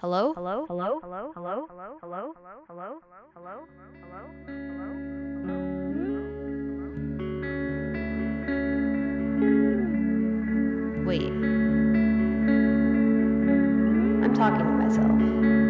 Hello? Hello? Hello? Hello? Hello? Hello? Hello? Hello? Hello? Hello? Hello. Wait. I'm talking to myself.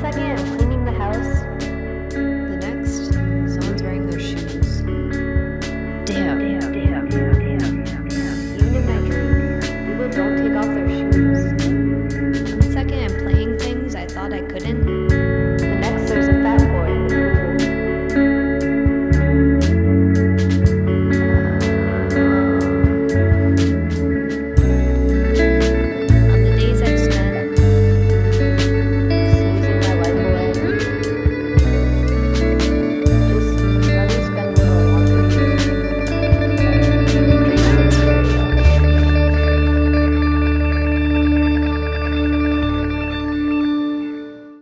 once again cleaning the house.